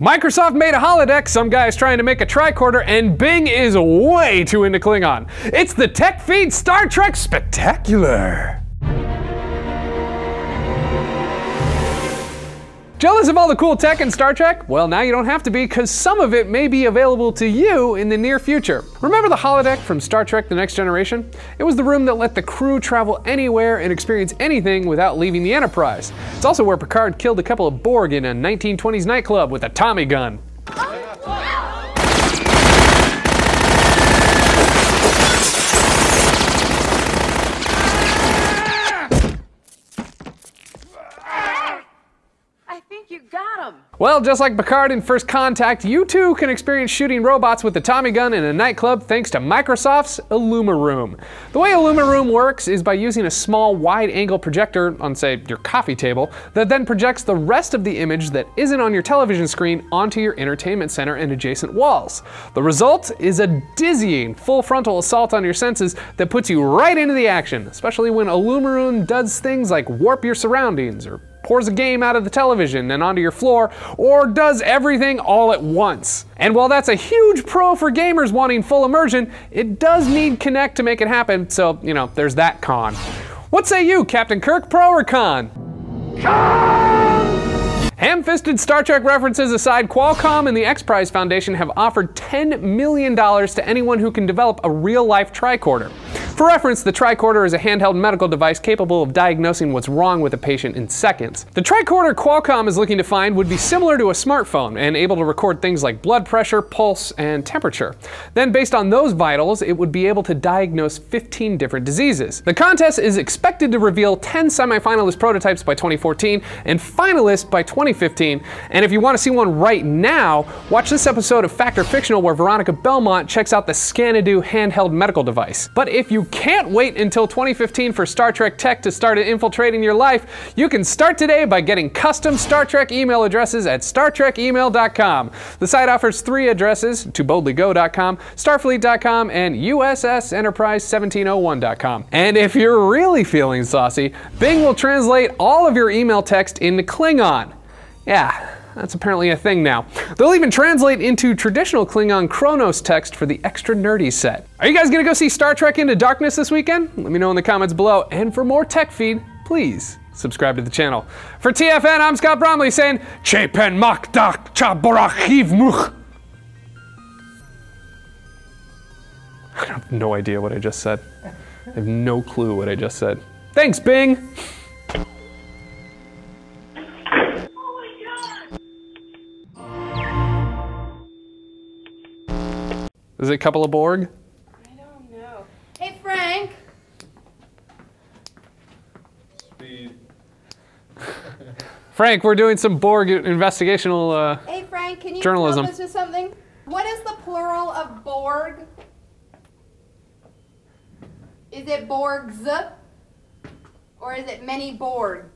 Microsoft made a holodeck, some guy's trying to make a tricorder, and Bing is way too into Klingon. It's the Tech Feed Star Trek Spectacular! Jealous of all the cool tech in Star Trek? Well, now you don't have to be, because some of it may be available to you in the near future. Remember the holodeck from Star Trek The Next Generation? It was the room that let the crew travel anywhere and experience anything without leaving the Enterprise. It's also where Picard killed a couple of Borg in a 1920s nightclub with a Tommy gun. Well, just like Picard in First Contact, you too can experience shooting robots with a Tommy gun in a nightclub thanks to Microsoft's IllumiRoom. The way IllumiRoom works is by using a small wide-angle projector on, say, your coffee table that then projects the rest of the image that isn't on your television screen onto your entertainment center and adjacent walls. The result is a dizzying full frontal assault on your senses that puts you right into the action, especially when IllumiRoom does things like warp your surroundings or pours a game out of the television and onto your floor, or does everything all at once. And while that's a huge pro for gamers wanting full immersion, it does need Kinect to make it happen, so, you know, there's that con. What say you, Captain Kirk, pro or con? Con! Ham-fisted Star Trek references aside, Qualcomm and the X Prize Foundation have offered $10 million to anyone who can develop a real-life tricorder. For reference, the tricorder is a handheld medical device capable of diagnosing what's wrong with a patient in seconds. The tricorder Qualcomm is looking to find would be similar to a smartphone and able to record things like blood pressure, pulse, and temperature. Then based on those vitals, it would be able to diagnose 15 different diseases. The contest is expected to reveal 10 semifinalist prototypes by 2014 and finalists by 2015. And if you want to see one right now, watch this episode of Fact or Fictional where Veronica Belmont checks out the Scanadu handheld medical device. But if you can't wait until 2015 for Star Trek tech to start infiltrating your life, you can start today by getting custom Star Trek email addresses at StarTrekEmail.com. The site offers three addresses to boldlygo.com, Starfleet.com, and USS Enterprise 1701.com. And if you're really feeling saucy, Bing will translate all of your email text into Klingon. Yeah, that's apparently a thing now. They'll even translate into traditional Klingon Kronos text for the extra nerdy set. Are you guys gonna go see Star Trek Into Darkness this weekend? Let me know in the comments below. And for more tech feed, please subscribe to the channel. For TFN, I'm Scott Bromley saying, Chepen Makdak Chaborachiv Much. I have no idea what I just said. I have no clue what I just said. Thanks, Bing! Is it a couple of Borg? I don't know. Hey, Frank. Speed. Frank, we're doing some Borg investigational. Uh, hey, Frank, can you journalism. help us with something? What is the plural of Borg? Is it Borgs? Or is it many Borg?